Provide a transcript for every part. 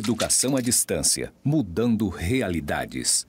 Educação à distância, mudando realidades.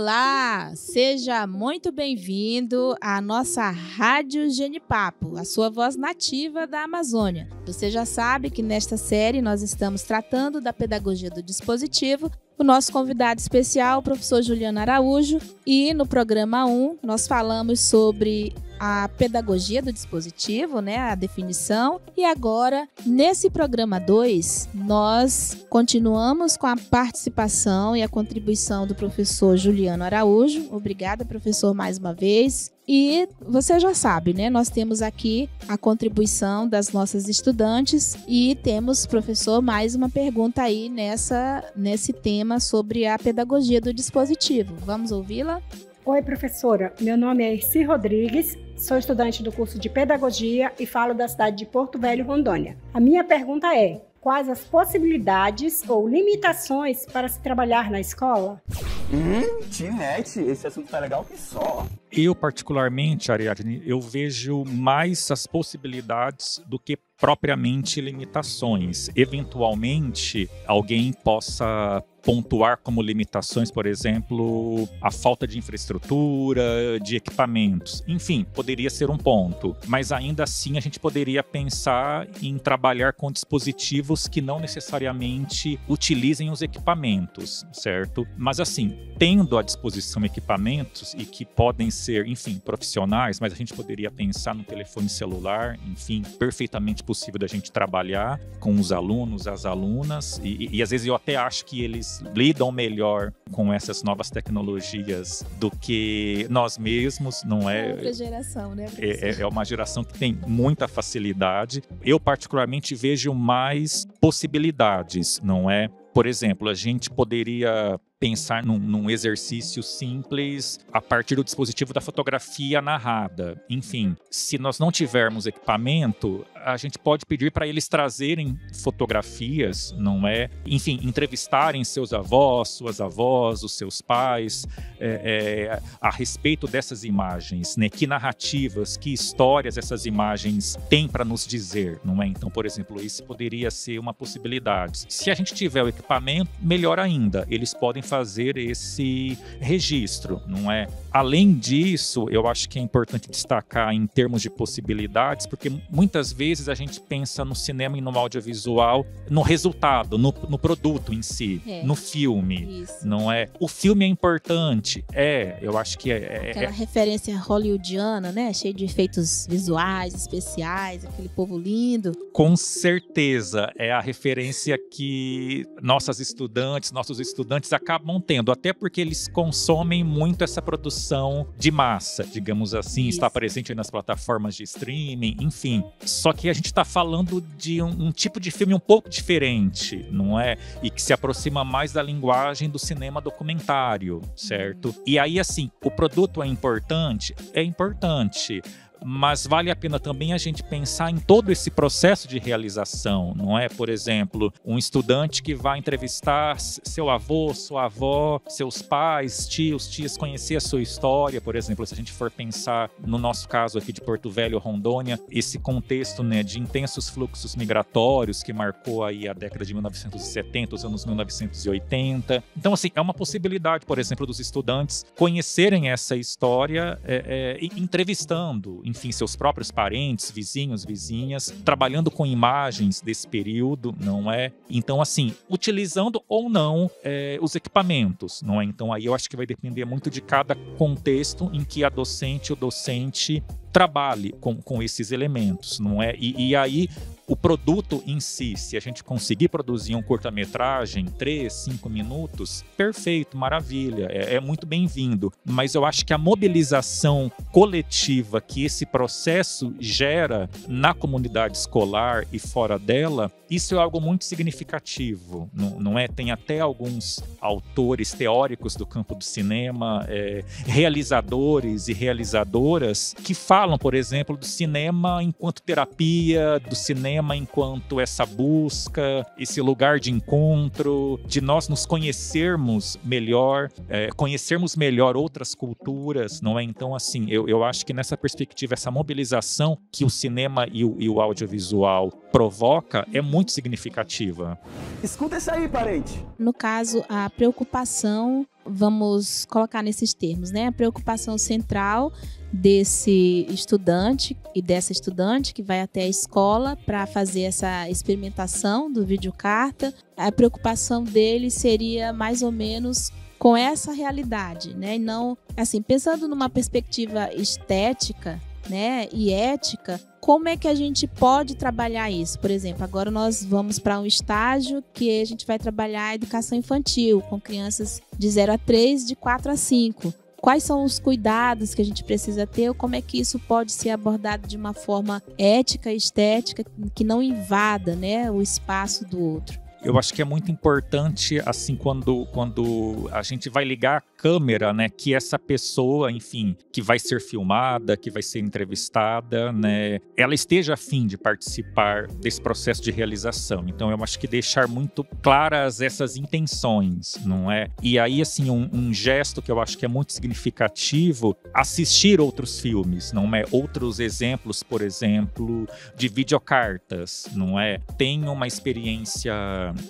Olá, seja muito bem-vindo à nossa Rádio Genipapo, a sua voz nativa da Amazônia. Você já sabe que nesta série nós estamos tratando da pedagogia do dispositivo. O nosso convidado especial, o professor Juliano Araújo, e no programa 1 nós falamos sobre a pedagogia do dispositivo, né, a definição. E agora, nesse programa 2, nós continuamos com a participação e a contribuição do professor Juliano Araújo. Obrigada, professor, mais uma vez. E você já sabe, né? Nós temos aqui a contribuição das nossas estudantes e temos, professor, mais uma pergunta aí nessa nesse tema sobre a pedagogia do dispositivo. Vamos ouvi-la? Oi, professora. Meu nome é Erci Rodrigues, sou estudante do curso de Pedagogia e falo da cidade de Porto Velho, Rondônia. A minha pergunta é: quais as possibilidades ou limitações para se trabalhar na escola? Hum, Tinete, esse assunto tá legal que só. Eu, particularmente, Ariadne, eu vejo mais as possibilidades do que propriamente limitações. Eventualmente, alguém possa pontuar como limitações, por exemplo, a falta de infraestrutura, de equipamentos. Enfim, poderia ser um ponto. Mas ainda assim, a gente poderia pensar em trabalhar com dispositivos que não necessariamente utilizem os equipamentos, certo? Mas assim, tendo à disposição equipamentos e que podem ser, enfim, profissionais, mas a gente poderia pensar no telefone celular, enfim, perfeitamente possível da gente trabalhar com os alunos, as alunas, e, e às vezes eu até acho que eles lidam melhor com essas novas tecnologias do que nós mesmos, não é? Outra geração, né? É, é, é uma geração que tem muita facilidade. Eu, particularmente, vejo mais possibilidades, não é? Por exemplo, a gente poderia pensar num, num, exercício simples a partir do dispositivo da fotografia narrada. Enfim, se nós não tivermos equipamento, a gente pode pedir para eles trazerem fotografias, não é? Enfim, entrevistarem seus avós, suas avós, os seus pais, é, é, a respeito dessas imagens, né? Que narrativas, que histórias essas imagens têm para nos dizer, não é? Então, por exemplo, isso poderia ser uma possibilidade. Se a gente tiver o equipamento, melhor ainda, eles podem fazer esse registro, não é? Além disso, eu acho que é importante destacar em termos de possibilidades, porque muitas vezes a gente pensa no cinema e no audiovisual no resultado, no, no produto em si, é. no filme, Isso. não é? O filme é importante, é, eu acho que é. é Aquela é, referência hollywoodiana, né? Cheio de efeitos visuais, especiais, aquele povo lindo. Com certeza, é a referência que nossas estudantes, nossos estudantes acabam tendo, até porque eles consomem muito essa produção produção de massa, digamos assim, Isso. está presente nas plataformas de streaming, enfim. Só que a gente está falando de um, um, tipo de filme um pouco diferente, não é? E que se aproxima mais da linguagem do cinema documentário, certo? E aí, assim, o produto é importante? É importante mas vale a pena também a gente pensar em todo esse processo de realização, não é? Por exemplo, um estudante que vai entrevistar seu avô, sua avó, seus pais, tios, tias, conhecer a sua história, por exemplo, se a gente for pensar no nosso caso aqui de Porto Velho, Rondônia, esse contexto né, de intensos fluxos migratórios que marcou aí a década de 1970, os anos 1980. Então, assim, é uma possibilidade, por exemplo, dos estudantes conhecerem essa história é, é, entrevistando, enfim, seus próprios parentes, vizinhos, vizinhas, trabalhando com imagens desse período, não é? Então, assim, utilizando ou não é, os equipamentos, não é? Então, aí eu acho que vai depender muito de cada contexto em que a docente ou docente trabalhe com, com esses elementos, não é? E, e aí o produto em si, se a gente conseguir produzir um curta-metragem, 3, 5 minutos, perfeito, maravilha, é, é muito bem-vindo. Mas eu acho que a mobilização coletiva que esse processo gera na comunidade escolar e fora dela, isso é algo muito significativo, não, não é? Tem até alguns autores teóricos do campo do cinema, é, realizadores e realizadoras que falam, por exemplo, do cinema enquanto terapia, do cinema enquanto essa busca, esse lugar de encontro, de nós nos conhecermos melhor, é, conhecermos melhor outras culturas, não é? Então, assim, eu, eu acho que nessa perspectiva, essa mobilização que o cinema e o, e o audiovisual provoca é muito significativa. Escuta isso aí, parente. No caso, a preocupação, vamos colocar nesses termos, né? A preocupação central desse estudante e dessa estudante que vai até a escola para fazer essa experimentação do videocarta. A preocupação dele seria mais ou menos com essa realidade, né? E não, assim, pensando numa perspectiva estética, né, e ética, como é que a gente pode trabalhar isso? Por exemplo, agora nós vamos para um estágio que a gente vai trabalhar a educação infantil com crianças de 0 a 3, de 4 a 5 quais são os cuidados que a gente precisa ter, como é que isso pode ser abordado de uma forma ética estética que não invada né, o espaço do outro. Eu acho que é muito importante, assim, quando, quando a gente vai ligar a câmera, né, que essa pessoa, enfim, que vai ser filmada, que vai ser entrevistada, né, ela esteja afim de participar desse processo de realização. Então, eu acho que deixar muito claras essas intenções, não é? E aí, assim, um, um gesto que eu acho que é muito significativo, assistir outros filmes, não é? Outros exemplos, por exemplo, de videocartas, não é? Tem uma experiência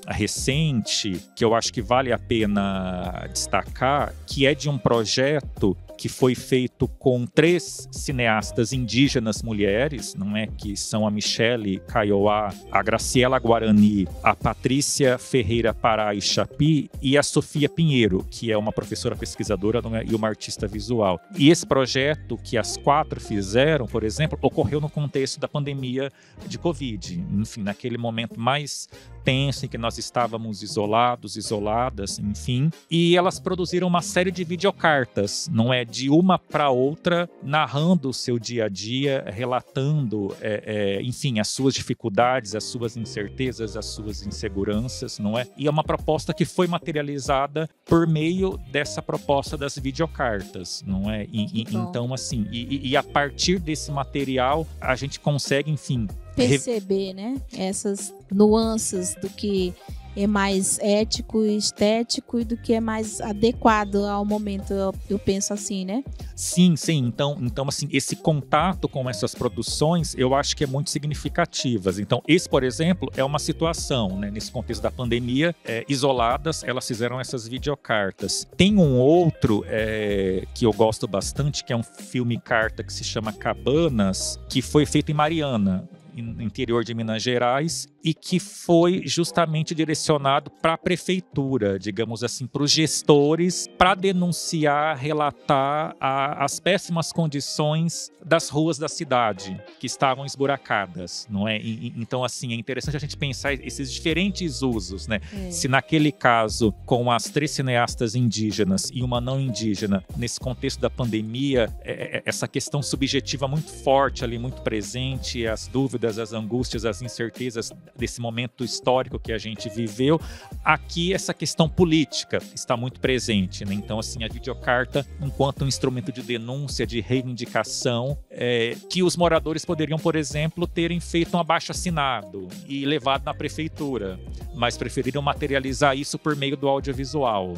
recente que eu acho que vale a pena destacar, que é de um projeto que foi feito com três cineastas indígenas mulheres, não é? Que são a Michele Kaiowá, a Graciela Guarani, a Patrícia Ferreira Pará e Chapi e a Sofia Pinheiro, que é uma professora pesquisadora é? e uma artista visual. E esse projeto que as quatro fizeram, por exemplo, ocorreu no contexto da pandemia de Covid. Enfim, naquele momento mais tenso em que nós estávamos isolados, isoladas, enfim. E elas produziram uma série de videocartas, não é? de uma para outra, narrando o seu dia a dia, relatando, é, é, enfim, as suas dificuldades, as suas incertezas, as suas inseguranças, não é? E é uma proposta que foi materializada por meio dessa proposta das videocartas, não é? E, e, então, assim, e, e a partir desse material, a gente consegue, enfim, perceber, né? Essas nuances do que é mais ético e estético e do que é mais adequado ao momento, eu, eu, penso assim, né? Sim, sim. Então, então, assim, esse contato com essas produções, eu acho que é muito significativas. Então, esse, por exemplo, é uma situação, né, nesse contexto da pandemia, é, isoladas, elas fizeram essas videocartas. Tem um outro é, que eu gosto bastante, que é um filme carta que se chama Cabanas, que foi feito em Mariana, interior de Minas Gerais, e que foi justamente direcionado para a prefeitura, digamos assim, para os gestores, para denunciar, relatar a, as péssimas condições das ruas da cidade, que estavam esburacadas, não é? E, então, assim, é interessante a gente pensar esses diferentes usos, né? É. Se naquele caso, com as três cineastas indígenas e uma não indígena, nesse contexto da pandemia, é, é, essa questão subjetiva muito forte ali, muito presente, as dúvidas, as angústias, as incertezas desse momento histórico que a gente viveu. Aqui essa questão política está muito presente, né? Então assim a videocarta enquanto um instrumento de denúncia, de reivindicação, é, que os moradores poderiam, por exemplo, terem feito um abaixo assinado e levado na prefeitura, mas preferiram materializar isso por meio do audiovisual.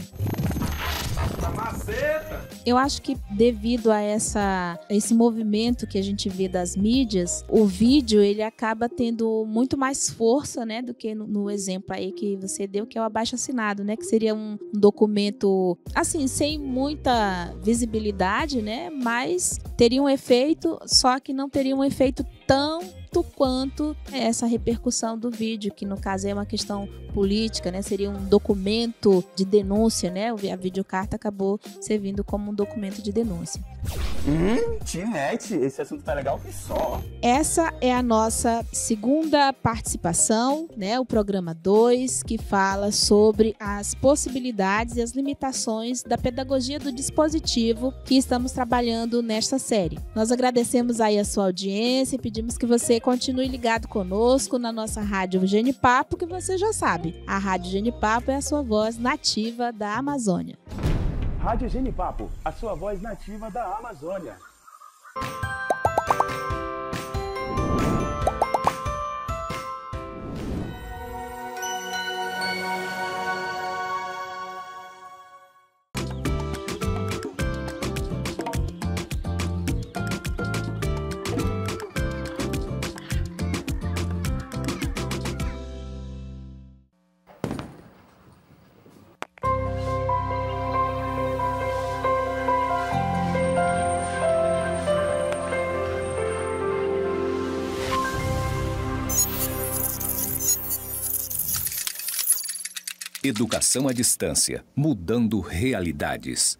Eu acho que devido a essa esse movimento que a gente vê das mídias, o vídeo ele acaba tendo muito mais força, né, do que no, no exemplo aí que você deu, que é o abaixo assinado, né, que seria um, um documento assim sem muita visibilidade, né, mas teria um efeito, só que não teria um efeito tão tanto quanto essa repercussão do vídeo, que no caso é uma questão política, né? Seria um documento de denúncia, né? A videocarta acabou servindo como um documento de denúncia. Hum, Tinete, esse assunto tá legal que só. Essa é a nossa segunda participação, né? O programa 2, que fala sobre as possibilidades e as limitações da pedagogia do dispositivo que estamos trabalhando nesta série. Nós agradecemos aí a sua audiência e pedimos que você continue ligado conosco na nossa rádio Genipapo, que você já sabe. A Rádio Genipapo é a sua voz nativa da Amazônia. Rádio Genipapo, a sua voz nativa da Amazônia. Educação à distância, mudando realidades.